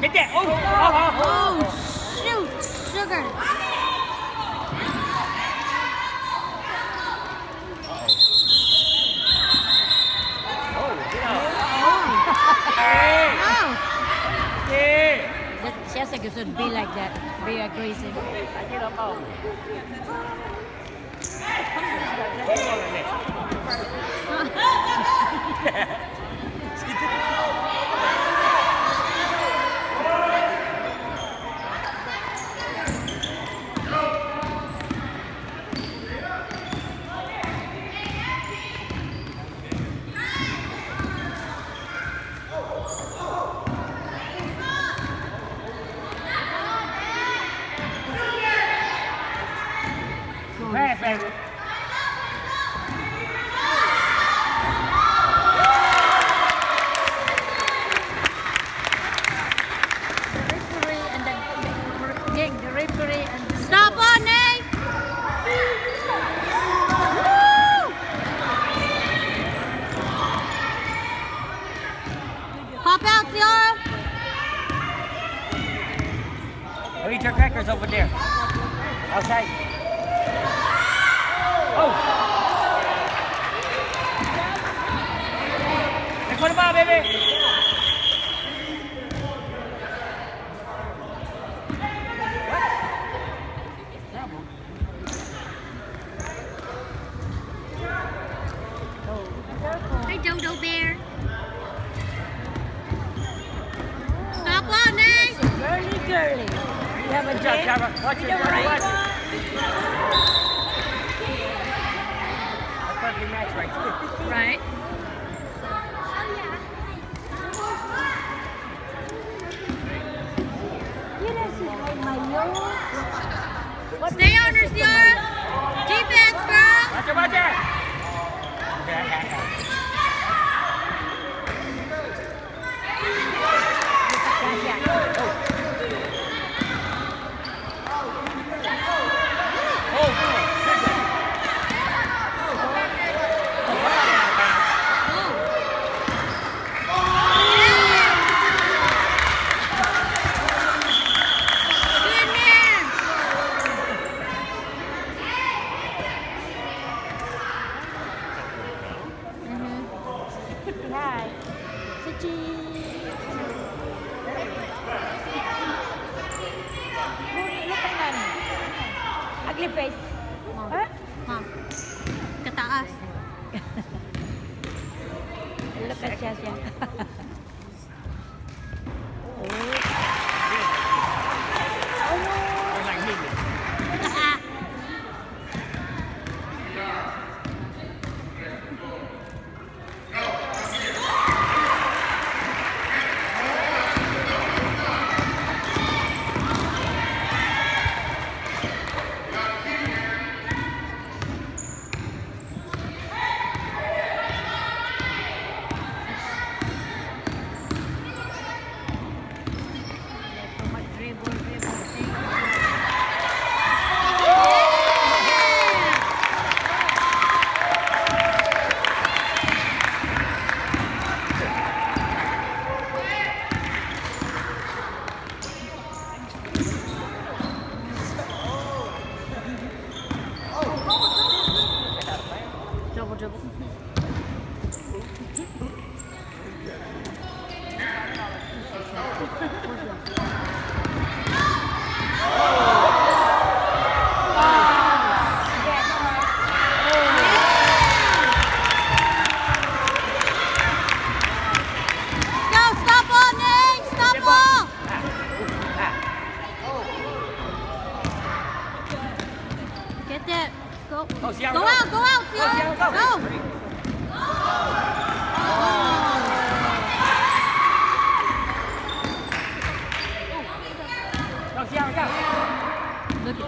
Get that. Oh, oh, oh. Oh, shoot, sugar. Oh, oh. oh. get out. Hey, Oh, hey. that- Jessica should be like that, be aggressive. I get up out. Eat your crackers over there. Outside. Oh. Him out, baby. Good job, Java. Watch it, Java. Watch it. Perfect match right there. Right. Stay on her. Defense, girl. Watch it, watch it. 来，吃鸡。Ugly face. Huh? Huh? Ketaas. Look Lepas Jasya. Hahaha. Dribble, dribble. 走，向阳，走啊，走啊，向阳，走。走，走，走，走，走，向阳，走。走。